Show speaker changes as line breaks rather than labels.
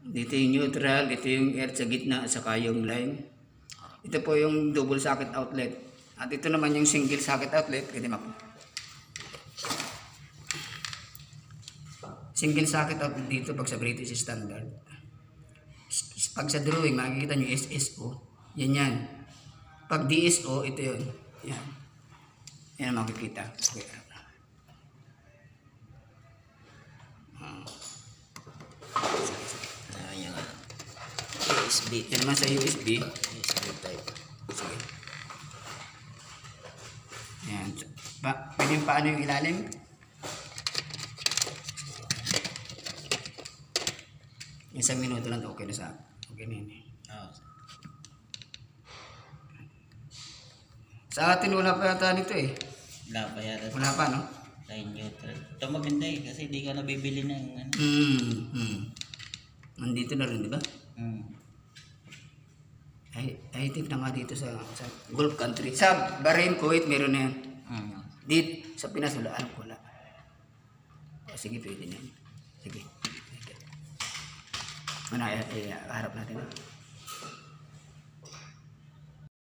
Dito yung neutral, ito yung air sa gitna, at saka yung line. Ito po yung double socket outlet. At ito naman yung single socket outlet. Pwede map. Single socket outlet dito pag sa British standard. Pag sa drawing, makikita nyo SSO. Yan yan. Pag DSO, ito yun. Yan. Yan ang makikita. Okay.
USB.
Yan naman sa USB.
USB type.
Sige. Yan. Pa, pwede yung paano yung ilalim? Isang minuto lang okay na sa okay na yun. eh.
Oh.
Sa atin wala pa yata nito eh.
Wala pa yata
Wala pa no?
line neutral. Ito maganda eh kasi di ka nabibili ng ano.
Hmm. hmm. Nandito na rin, di ba?
Hmm.
Think na nga dito sa, sa Gulf country. Sa Bahrain, Kuwait, meron na yan.
Hmm.
Dito, sa Pinas, wala. Alam ko wala. O, sige, pwede na yan. Sige. Ano, eh, eh, harap natin. ah.